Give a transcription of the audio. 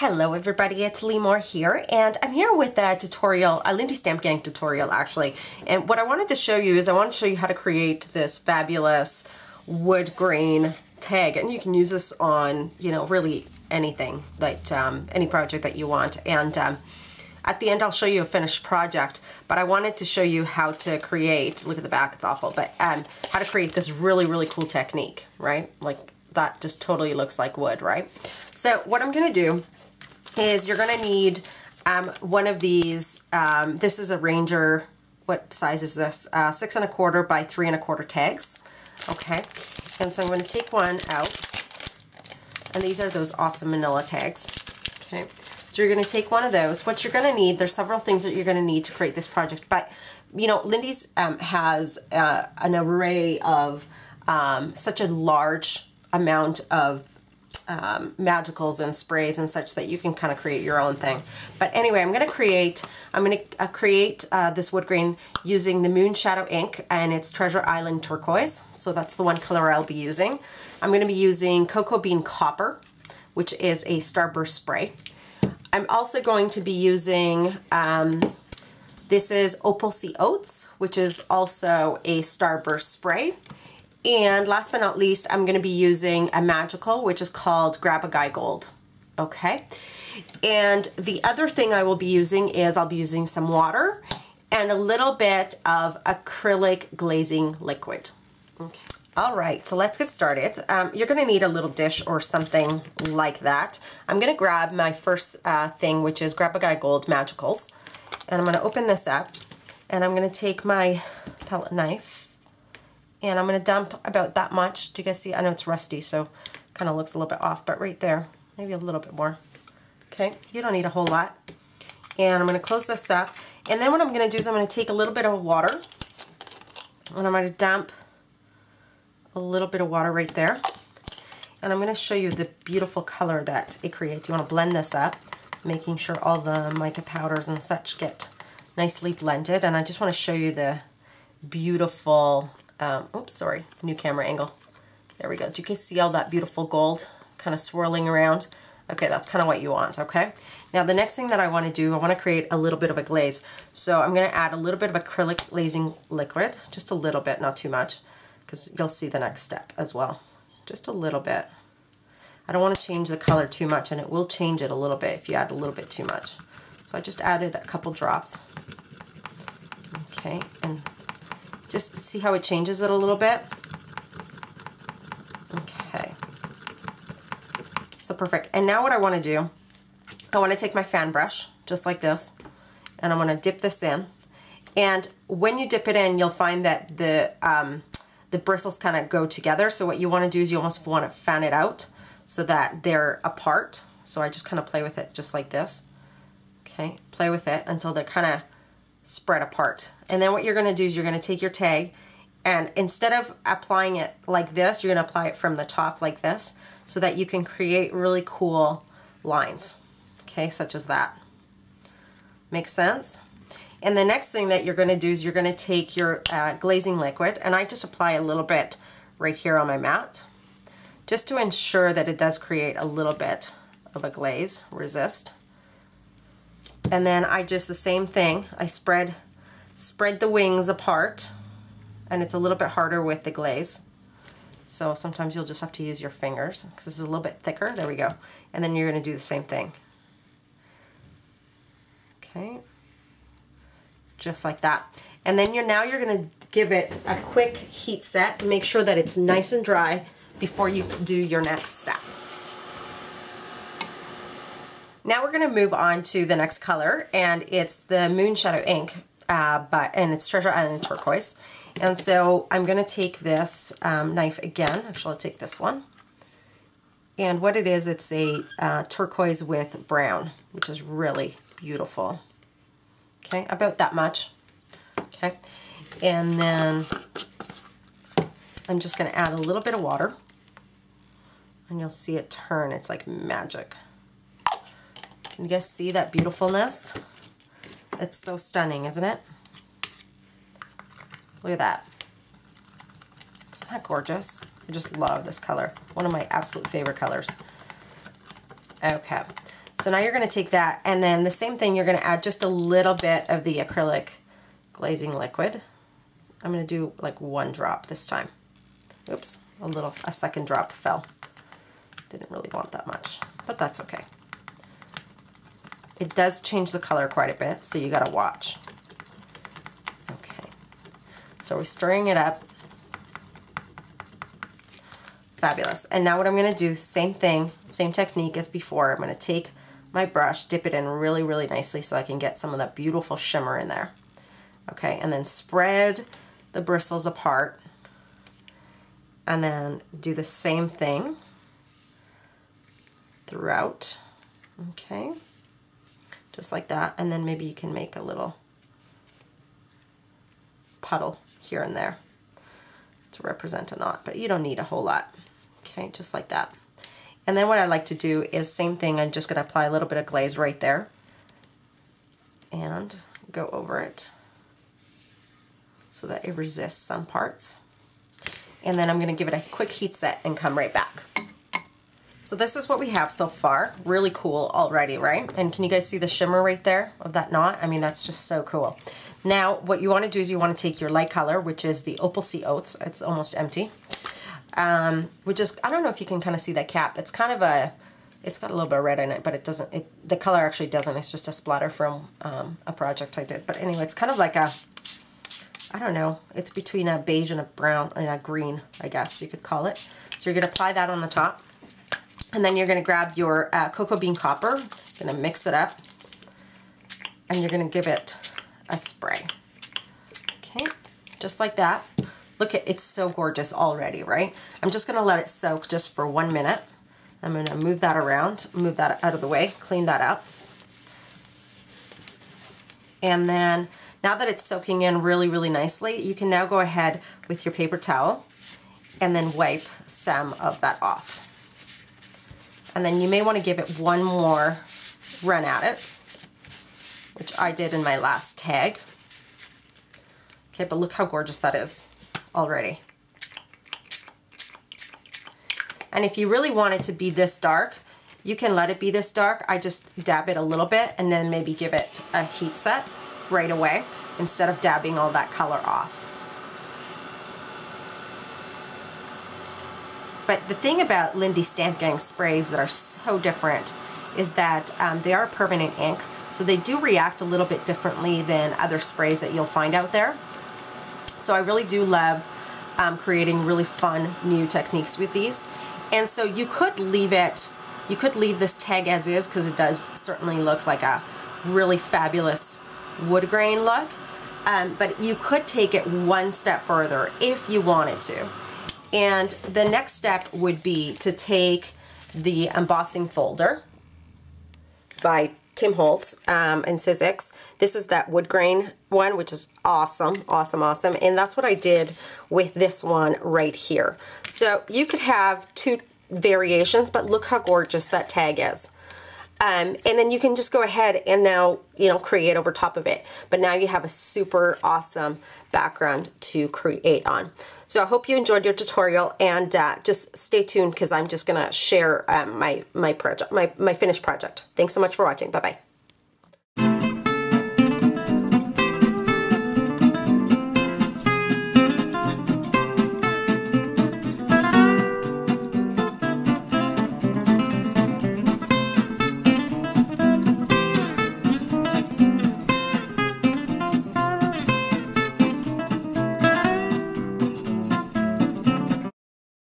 Hello everybody, it's Limor here and I'm here with a tutorial, a Lindy Stamp Gang tutorial actually. And what I wanted to show you is I want to show you how to create this fabulous wood grain tag and you can use this on, you know, really anything, that um, any project that you want. And um, at the end I'll show you a finished project, but I wanted to show you how to create, look at the back, it's awful, but um, how to create this really, really cool technique, right? Like that just totally looks like wood, right? So what I'm gonna do is you're gonna need um, one of these, um, this is a Ranger, what size is this? Uh, six and a quarter by three and a quarter tags, okay? And so I'm gonna take one out, and these are those awesome manila tags, okay? So you're gonna take one of those. What you're gonna need, there's several things that you're gonna need to create this project, but you know, Lindy's um, has uh, an array of um, such a large amount of um, magicals and sprays and such that you can kind of create your own thing. But anyway, I'm going to create, I'm going to uh, create uh, this wood grain using the Moon Shadow ink and it's Treasure Island Turquoise. So that's the one color I'll be using. I'm going to be using Cocoa Bean Copper, which is a Starburst spray. I'm also going to be using, um, this is Opal Sea Oats, which is also a Starburst spray. And last but not least, I'm gonna be using a magical, which is called Grab a Guy Gold. Okay. And the other thing I will be using is I'll be using some water and a little bit of acrylic glazing liquid. Okay. All right, so let's get started. Um, you're gonna need a little dish or something like that. I'm gonna grab my first uh, thing, which is Grab a Guy Gold Magicals. And I'm gonna open this up and I'm gonna take my palette knife and I'm going to dump about that much. Do you guys see? I know it's rusty, so kind of looks a little bit off, but right there, maybe a little bit more. Okay, you don't need a whole lot. And I'm going to close this up. And then what I'm going to do is I'm going to take a little bit of water, and I'm to dump a little bit of water right there. And I'm going to show you the beautiful color that it creates. You want to blend this up, making sure all the mica powders and such get nicely blended. And I just want to show you the beautiful um, oops, sorry, new camera angle. There we go. Do you guys see all that beautiful gold kind of swirling around? Okay, that's kind of what you want, okay? Now the next thing that I want to do, I want to create a little bit of a glaze. So I'm going to add a little bit of acrylic glazing liquid, just a little bit, not too much, because you'll see the next step as well. Just a little bit. I don't want to change the color too much, and it will change it a little bit if you add a little bit too much. So I just added a couple drops. Okay, and just see how it changes it a little bit. Okay. So perfect. And now what I want to do, I want to take my fan brush, just like this, and I'm going to dip this in. And when you dip it in, you'll find that the, um, the bristles kind of go together. So what you want to do is you almost want to fan it out so that they're apart. So I just kind of play with it just like this. Okay, play with it until they're kind of spread apart. And then what you're gonna do is you're gonna take your tag and instead of applying it like this, you're gonna apply it from the top like this so that you can create really cool lines, okay, such as that. Makes sense? And the next thing that you're gonna do is you're gonna take your uh, glazing liquid and I just apply a little bit right here on my mat just to ensure that it does create a little bit of a glaze resist. And then I just the same thing. I spread spread the wings apart and it's a little bit harder with the glaze. So sometimes you'll just have to use your fingers because this is a little bit thicker. There we go. And then you're going to do the same thing. Okay. Just like that. And then you're now you're going to give it a quick heat set. Make sure that it's nice and dry before you do your next step. Now we're going to move on to the next color, and it's the Moon Shadow ink, uh, but and it's Treasure Island Turquoise. And so I'm going to take this um, knife again. Actually, I'll take this one. And what it is, it's a uh, turquoise with brown, which is really beautiful. Okay, about that much. Okay, and then I'm just going to add a little bit of water. And you'll see it turn. It's like magic. Can you guys see that beautifulness? It's so stunning, isn't it? Look at that. Isn't that gorgeous? I just love this color. One of my absolute favorite colors. Okay, So now you're gonna take that and then the same thing, you're gonna add just a little bit of the acrylic glazing liquid. I'm gonna do like one drop this time. Oops, a little, a second drop fell. Didn't really want that much, but that's okay. It does change the color quite a bit, so you gotta watch. Okay, so we're stirring it up. Fabulous. And now what I'm gonna do, same thing, same technique as before. I'm gonna take my brush, dip it in really, really nicely so I can get some of that beautiful shimmer in there. Okay, and then spread the bristles apart and then do the same thing throughout. Okay, just like that. And then maybe you can make a little puddle here and there to represent a knot, but you don't need a whole lot. Okay, just like that. And then what I like to do is same thing, I'm just gonna apply a little bit of glaze right there and go over it so that it resists some parts. And then I'm gonna give it a quick heat set and come right back. So this is what we have so far. Really cool already, right? And can you guys see the shimmer right there of that knot? I mean, that's just so cool. Now, what you wanna do is you wanna take your light color, which is the Opal Sea Oats. It's almost empty um, which is, I don't know if you can kind of see that cap. It's kind of a, it's got a little bit of red in it, but it doesn't, it, the color actually doesn't. It's just a splatter from um, a project I did. But anyway, it's kind of like a, I don't know, it's between a beige and a brown and a green, I guess you could call it. So you're going to apply that on the top. And then you're going to grab your uh, cocoa bean copper, to mix it up, and you're going to give it a spray. Okay, just like that. Look at, it's so gorgeous already, right? I'm just gonna let it soak just for one minute. I'm gonna move that around, move that out of the way, clean that up. And then now that it's soaking in really, really nicely, you can now go ahead with your paper towel and then wipe some of that off. And then you may wanna give it one more run at it, which I did in my last tag. Okay, but look how gorgeous that is already. And if you really want it to be this dark, you can let it be this dark. I just dab it a little bit and then maybe give it a heat set right away instead of dabbing all that color off. But the thing about Lindy Stamp Gang sprays that are so different is that um, they are permanent ink, so they do react a little bit differently than other sprays that you'll find out there. So I really do love um, creating really fun new techniques with these. And so you could leave it, you could leave this tag as is because it does certainly look like a really fabulous wood grain look. Um, but you could take it one step further if you wanted to. And the next step would be to take the embossing folder by Tim Holtz um, and Sizzix. This is that wood grain one, which is awesome, awesome, awesome. And that's what I did with this one right here. So you could have two variations, but look how gorgeous that tag is. Um, and then you can just go ahead and now, you know, create over top of it. But now you have a super awesome background to create on. So I hope you enjoyed your tutorial and uh, just stay tuned because I'm just going to share um, my, my project, my, my finished project. Thanks so much for watching. Bye-bye.